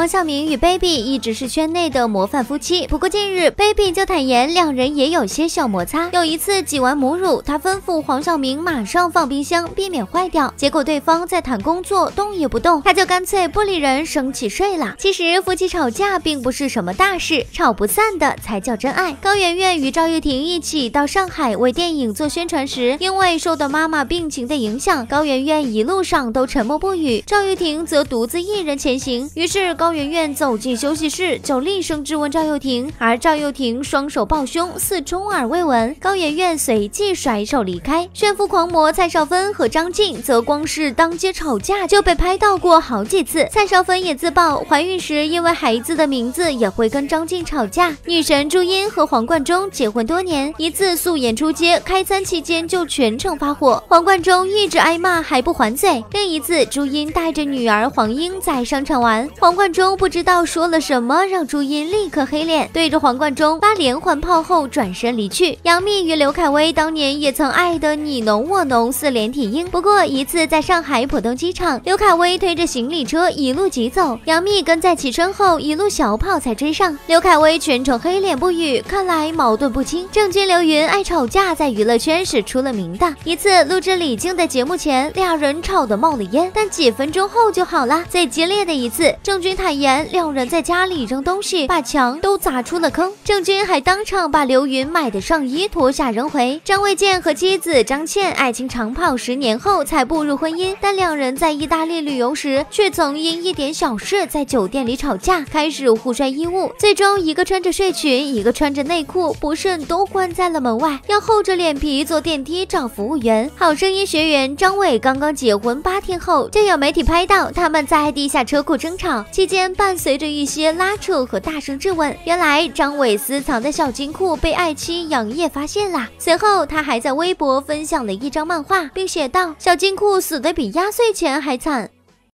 黄晓明与 baby 一直是圈内的模范夫妻，不过近日 baby 就坦言两人也有些小摩擦。有一次挤完母乳，他吩咐黄晓明马上放冰箱，避免坏掉。结果对方在谈工作，动也不动，他就干脆不理人，生气睡了。其实夫妻吵架并不是什么大事，吵不散的才叫真爱。高圆圆与赵又廷一起到上海为电影做宣传时，因为受到妈妈病情的影响，高圆圆一路上都沉默不语，赵又廷则独自一人前行。于是。高高圆圆走进休息室，就厉声质问赵又廷，而赵又廷双手抱胸，似充耳未闻。高圆圆随即甩手离开。炫富狂魔蔡少芬和张晋则光是当街吵架就被拍到过好几次。蔡少芬也自曝怀孕时因为孩子的名字也会跟张晋吵架。女神朱茵和黄贯中结婚多年，一次素颜出街开餐期间就全程发火，黄贯中一直挨骂还不还嘴。另一次朱茵带着女儿黄英在商场玩，黄贯。中中不知道说了什么，让朱茵立刻黑脸，对着黄贯中发连环炮后转身离去。杨幂与刘恺威当年也曾爱得你侬我侬似连体婴，不过一次在上海浦东机场，刘恺威推着行李车一路疾走，杨幂跟在其身后一路小跑才追上。刘恺威全程黑脸不语，看来矛盾不清。郑钧刘云爱吵架，在娱乐圈是出了名的。一次录制李静的节目前，俩人吵得冒了烟，但几分钟后就好了。最激烈的一次，郑钧。坦言两人在家里扔东西，把墙都砸出了坑。郑钧还当场把刘云买的上衣脱下扔回。张卫健和妻子张倩爱情长跑十年后才步入婚姻，但两人在意大利旅游时却曾因一点小事在酒店里吵架，开始互摔衣物。最终一个穿着睡裙，一个穿着内裤，不慎都关在了门外，要厚着脸皮坐电梯找服务员。好声音学员张伟刚刚结婚八天后，就有媒体拍到他们在地下车库争吵期。间伴随着一些拉扯和大声质问，原来张伟私藏的小金库被爱妻杨烨发现了。随后，他还在微博分享了一张漫画，并写道：“小金库死的比压岁钱还惨。”